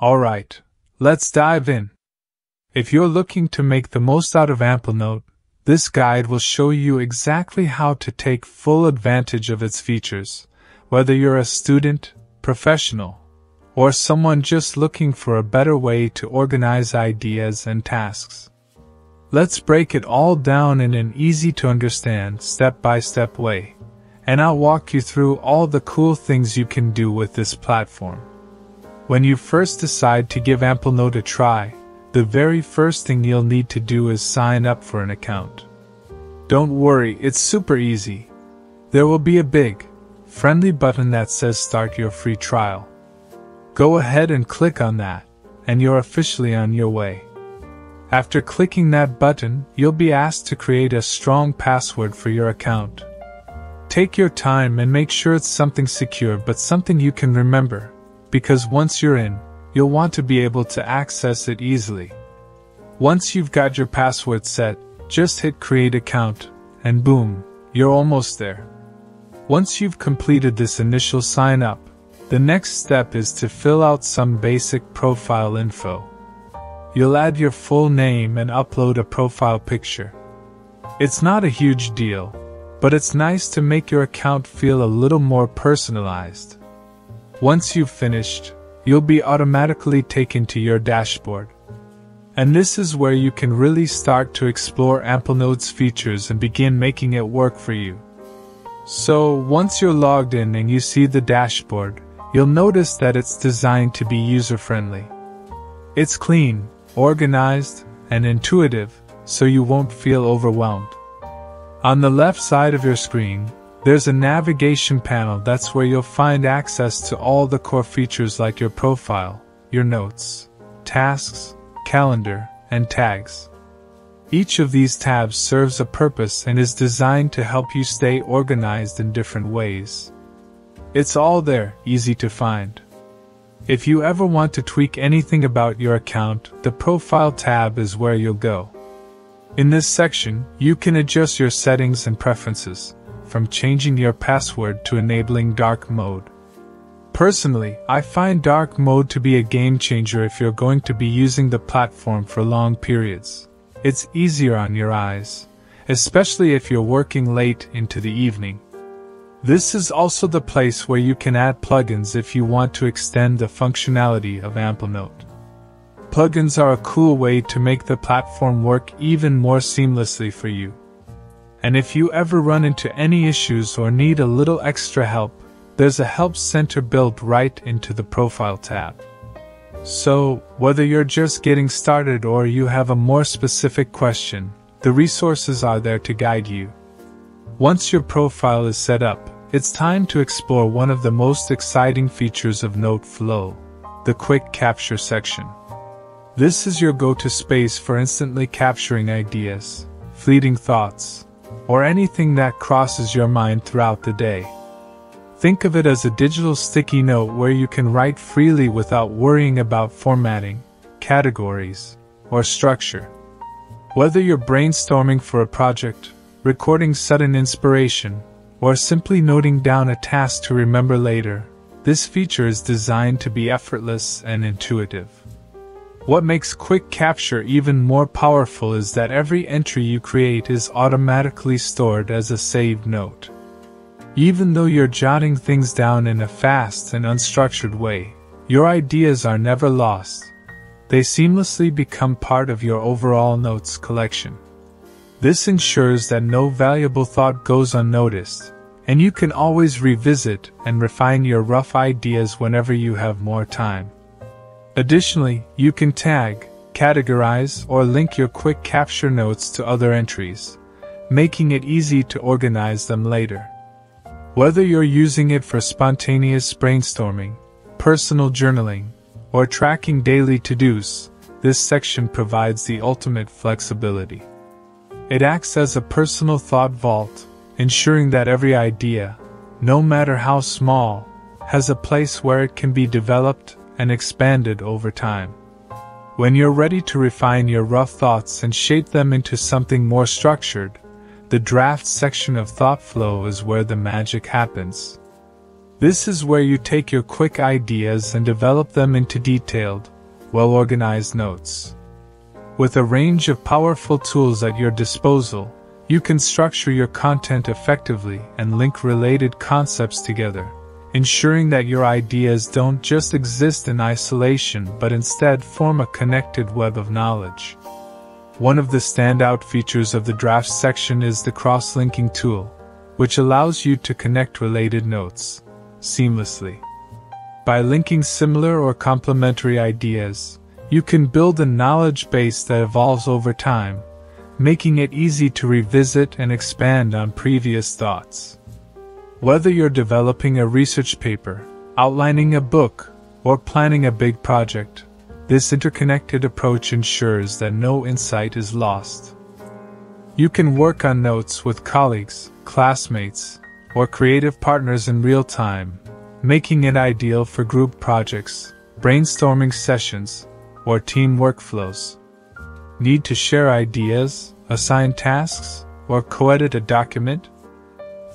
Alright, let's dive in. If you're looking to make the most out of Amplenote, this guide will show you exactly how to take full advantage of its features, whether you're a student, professional, or someone just looking for a better way to organize ideas and tasks. Let's break it all down in an easy to understand, step by step way, and I'll walk you through all the cool things you can do with this platform. When you first decide to give Amplenote a try, the very first thing you'll need to do is sign up for an account. Don't worry, it's super easy. There will be a big, friendly button that says Start Your Free Trial. Go ahead and click on that, and you're officially on your way. After clicking that button, you'll be asked to create a strong password for your account. Take your time and make sure it's something secure but something you can remember because once you're in, you'll want to be able to access it easily. Once you've got your password set, just hit create account, and boom, you're almost there. Once you've completed this initial sign up, the next step is to fill out some basic profile info. You'll add your full name and upload a profile picture. It's not a huge deal, but it's nice to make your account feel a little more personalized. Once you've finished, you'll be automatically taken to your dashboard. And this is where you can really start to explore Amplenote's features and begin making it work for you. So, once you're logged in and you see the dashboard, you'll notice that it's designed to be user friendly. It's clean, organized, and intuitive, so you won't feel overwhelmed. On the left side of your screen, there's a navigation panel that's where you'll find access to all the core features like your profile, your notes, tasks, calendar, and tags. Each of these tabs serves a purpose and is designed to help you stay organized in different ways. It's all there, easy to find. If you ever want to tweak anything about your account, the Profile tab is where you'll go. In this section, you can adjust your settings and preferences, from changing your password to enabling dark mode. Personally, I find dark mode to be a game changer if you're going to be using the platform for long periods. It's easier on your eyes, especially if you're working late into the evening. This is also the place where you can add plugins if you want to extend the functionality of Amplenote. Plugins are a cool way to make the platform work even more seamlessly for you and if you ever run into any issues or need a little extra help, there's a Help Center built right into the Profile tab. So, whether you're just getting started or you have a more specific question, the resources are there to guide you. Once your profile is set up, it's time to explore one of the most exciting features of NoteFlow the Quick Capture section. This is your go to space for instantly capturing ideas, fleeting thoughts, or anything that crosses your mind throughout the day. Think of it as a digital sticky note where you can write freely without worrying about formatting, categories, or structure. Whether you're brainstorming for a project, recording sudden inspiration, or simply noting down a task to remember later, this feature is designed to be effortless and intuitive. What makes Quick Capture even more powerful is that every entry you create is automatically stored as a saved note. Even though you're jotting things down in a fast and unstructured way, your ideas are never lost. They seamlessly become part of your overall notes collection. This ensures that no valuable thought goes unnoticed, and you can always revisit and refine your rough ideas whenever you have more time. Additionally, you can tag, categorize, or link your quick capture notes to other entries, making it easy to organize them later. Whether you're using it for spontaneous brainstorming, personal journaling, or tracking daily to dos, this section provides the ultimate flexibility. It acts as a personal thought vault, ensuring that every idea, no matter how small, has a place where it can be developed and expanded over time. When you're ready to refine your rough thoughts and shape them into something more structured, the draft section of Thought Flow is where the magic happens. This is where you take your quick ideas and develop them into detailed, well organized notes. With a range of powerful tools at your disposal, you can structure your content effectively and link related concepts together, ensuring that your ideas don't just exist in isolation but instead form a connected web of knowledge. One of the standout features of the draft section is the cross linking tool, which allows you to connect related notes seamlessly. By linking similar or complementary ideas, you can build a knowledge base that evolves over time, making it easy to revisit and expand on previous thoughts. Whether you're developing a research paper, outlining a book, or planning a big project, this interconnected approach ensures that no insight is lost. You can work on notes with colleagues, classmates, or creative partners in real time, making it ideal for group projects, brainstorming sessions, or team workflows. Need to share ideas, assign tasks, or co edit a document?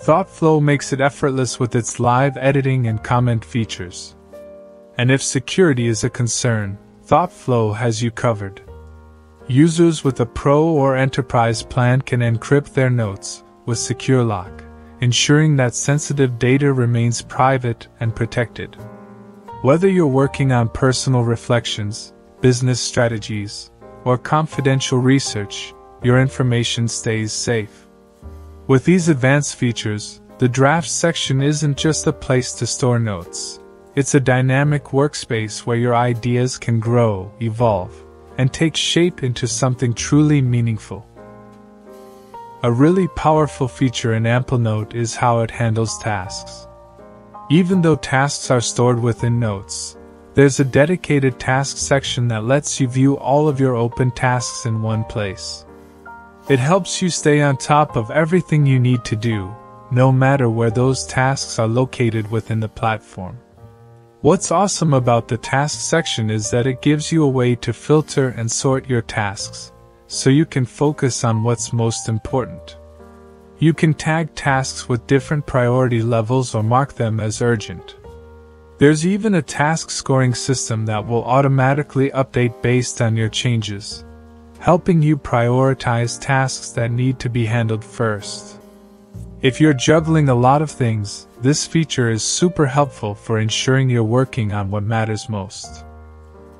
ThoughtFlow makes it effortless with its live editing and comment features. And if security is a concern, ThoughtFlow has you covered. Users with a Pro or Enterprise plan can encrypt their notes with Secure Lock, ensuring that sensitive data remains private and protected. Whether you're working on personal reflections, business strategies, or confidential research, your information stays safe. With these advanced features, the draft section isn't just a place to store notes. It's a dynamic workspace where your ideas can grow, evolve, and take shape into something truly meaningful. A really powerful feature in Amplenote is how it handles tasks. Even though tasks are stored within Notes, there's a dedicated task section that lets you view all of your open tasks in one place. It helps you stay on top of everything you need to do, no matter where those tasks are located within the platform. What's awesome about the task section is that it gives you a way to filter and sort your tasks, so you can focus on what's most important. You can tag tasks with different priority levels or mark them as urgent. There's even a task scoring system that will automatically update based on your changes, helping you prioritize tasks that need to be handled first. If you're juggling a lot of things, this feature is super helpful for ensuring you're working on what matters most.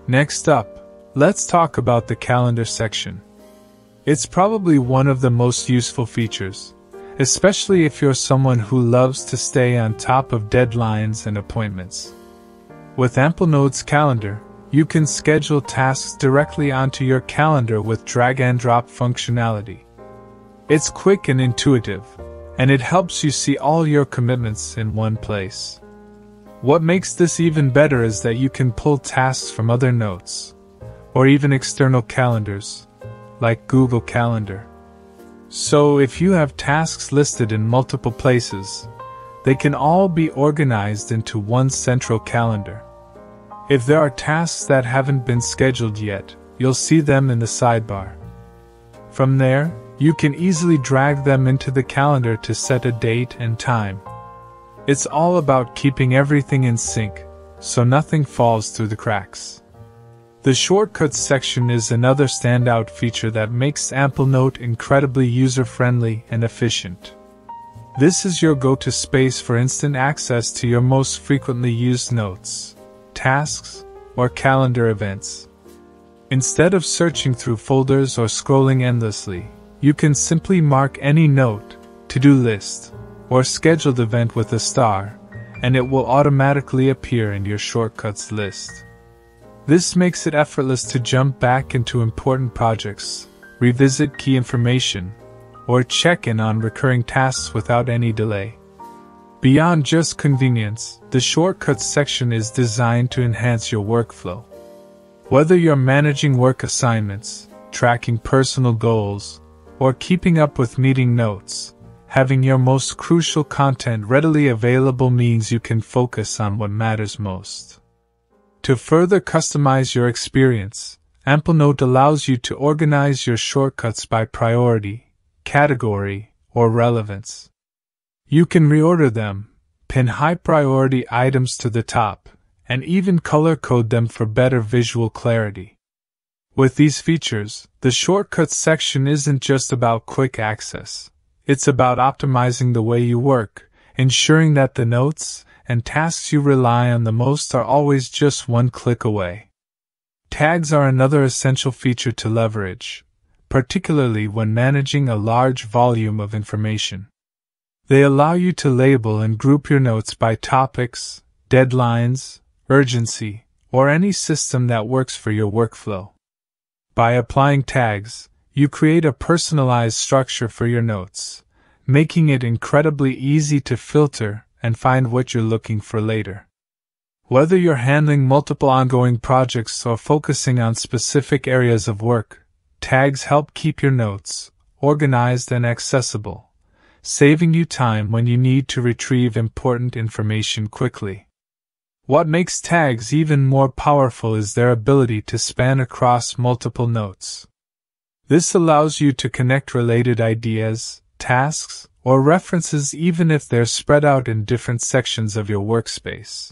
Next up, let's talk about the calendar section. It's probably one of the most useful features, especially if you're someone who loves to stay on top of deadlines and appointments. With Amplenote's calendar, you can schedule tasks directly onto your calendar with drag and drop functionality. It's quick and intuitive, and it helps you see all your commitments in one place. What makes this even better is that you can pull tasks from other notes, or even external calendars, like Google Calendar. So, if you have tasks listed in multiple places, they can all be organized into one central calendar. If there are tasks that haven't been scheduled yet, you'll see them in the sidebar. From there, you can easily drag them into the calendar to set a date and time. It's all about keeping everything in sync, so nothing falls through the cracks. The Shortcuts section is another standout feature that makes Amplenote incredibly user friendly and efficient. This is your go to space for instant access to your most frequently used notes, tasks, or calendar events. Instead of searching through folders or scrolling endlessly, you can simply mark any note, to do list, or scheduled event with a star, and it will automatically appear in your shortcuts list. This makes it effortless to jump back into important projects, revisit key information, or check in on recurring tasks without any delay. Beyond just convenience, the Shortcuts section is designed to enhance your workflow. Whether you're managing work assignments, tracking personal goals, or keeping up with meeting notes, having your most crucial content readily available means you can focus on what matters most. To further customize your experience, Amplenote allows you to organize your shortcuts by priority, category, or relevance. You can reorder them, pin high priority items to the top, and even color code them for better visual clarity. With these features, the Shortcuts section isn't just about quick access. It's about optimizing the way you work, ensuring that the notes and tasks you rely on the most are always just one click away. Tags are another essential feature to leverage, particularly when managing a large volume of information. They allow you to label and group your notes by topics, deadlines, urgency, or any system that works for your workflow. By applying tags, you create a personalized structure for your notes, making it incredibly easy to filter and find what you're looking for later. Whether you're handling multiple ongoing projects or focusing on specific areas of work, tags help keep your notes organized and accessible, saving you time when you need to retrieve important information quickly. What makes tags even more powerful is their ability to span across multiple notes. This allows you to connect related ideas, tasks, or references even if they're spread out in different sections of your workspace.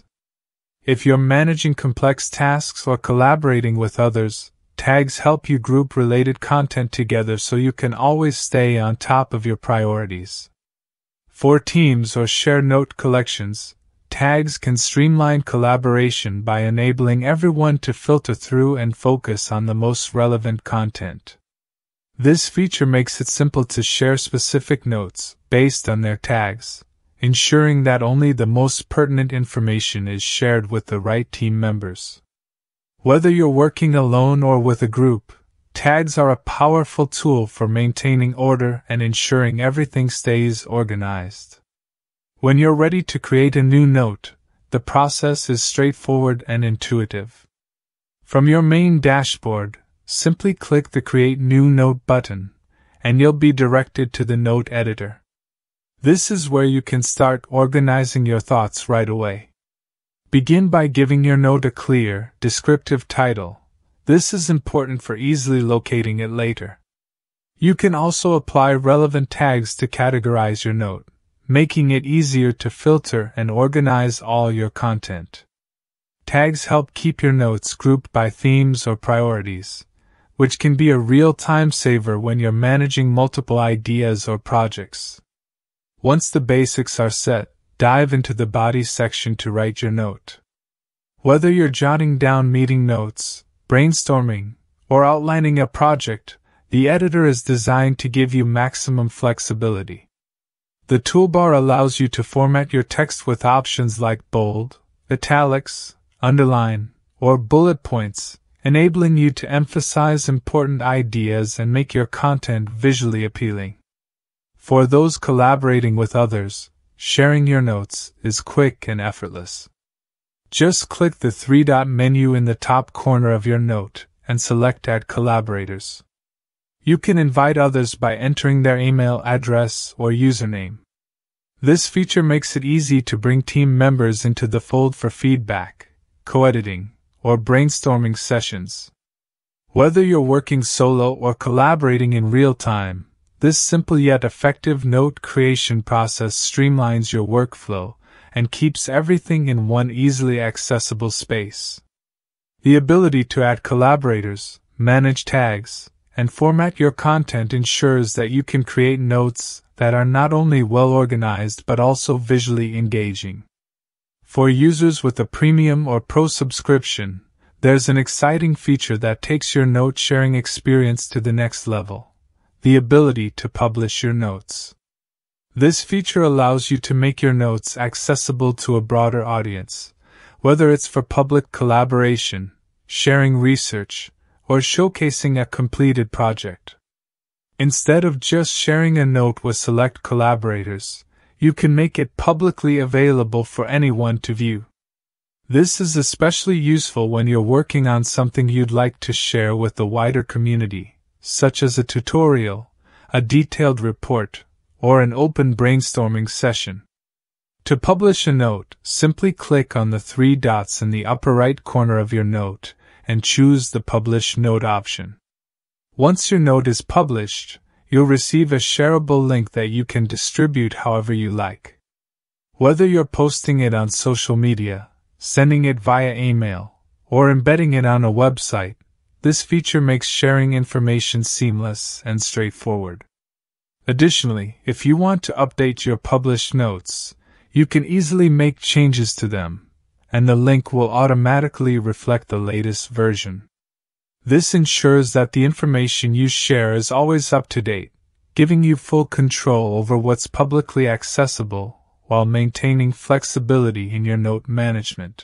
If you're managing complex tasks or collaborating with others, tags help you group related content together so you can always stay on top of your priorities. For teams or share note collections, Tags can streamline collaboration by enabling everyone to filter through and focus on the most relevant content. This feature makes it simple to share specific notes based on their tags, ensuring that only the most pertinent information is shared with the right team members. Whether you're working alone or with a group, tags are a powerful tool for maintaining order and ensuring everything stays organized. When you're ready to create a new note, the process is straightforward and intuitive. From your main dashboard, simply click the Create New Note button, and you'll be directed to the Note Editor. This is where you can start organizing your thoughts right away. Begin by giving your note a clear, descriptive title. This is important for easily locating it later. You can also apply relevant tags to categorize your note making it easier to filter and organize all your content. Tags help keep your notes grouped by themes or priorities, which can be a real time saver when you're managing multiple ideas or projects. Once the basics are set, dive into the body section to write your note. Whether you're jotting down meeting notes, brainstorming, or outlining a project, the editor is designed to give you maximum flexibility. The toolbar allows you to format your text with options like bold, italics, underline, or bullet points, enabling you to emphasize important ideas and make your content visually appealing. For those collaborating with others, sharing your notes is quick and effortless. Just click the three dot menu in the top corner of your note and select Add Collaborators. You can invite others by entering their email address or username. This feature makes it easy to bring team members into the fold for feedback, co editing, or brainstorming sessions. Whether you're working solo or collaborating in real time, this simple yet effective note creation process streamlines your workflow and keeps everything in one easily accessible space. The ability to add collaborators, manage tags, and format your content ensures that you can create notes that are not only well organized but also visually engaging. For users with a premium or pro subscription, there's an exciting feature that takes your note sharing experience to the next level the ability to publish your notes. This feature allows you to make your notes accessible to a broader audience, whether it's for public collaboration, sharing research, or showcasing a completed project. Instead of just sharing a note with select collaborators, you can make it publicly available for anyone to view. This is especially useful when you're working on something you'd like to share with the wider community, such as a tutorial, a detailed report, or an open brainstorming session. To publish a note, simply click on the three dots in the upper right corner of your note and choose the Publish Note option. Once your note is published, you'll receive a shareable link that you can distribute however you like. Whether you're posting it on social media, sending it via email, or embedding it on a website, this feature makes sharing information seamless and straightforward. Additionally, if you want to update your published notes, you can easily make changes to them, and the link will automatically reflect the latest version. This ensures that the information you share is always up to date, giving you full control over what's publicly accessible while maintaining flexibility in your note management.